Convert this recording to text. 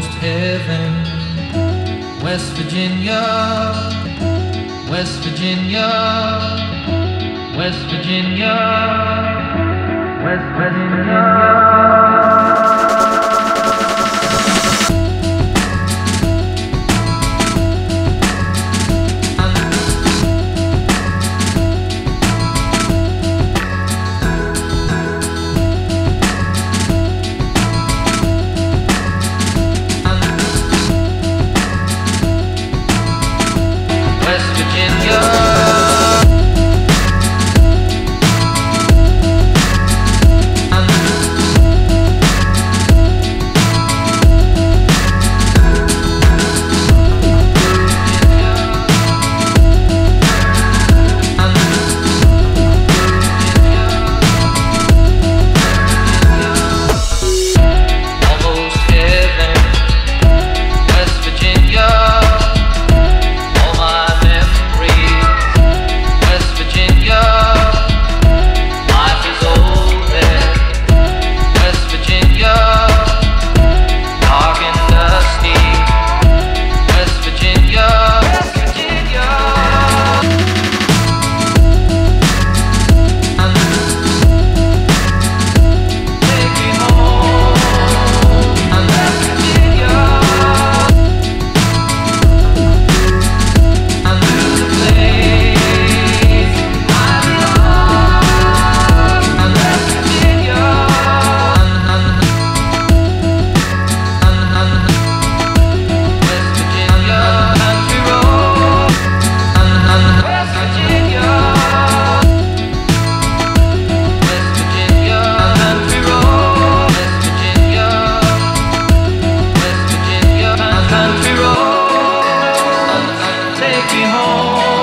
almost heaven. West Virginia, West Virginia, West Virginia, West Virginia. in your home.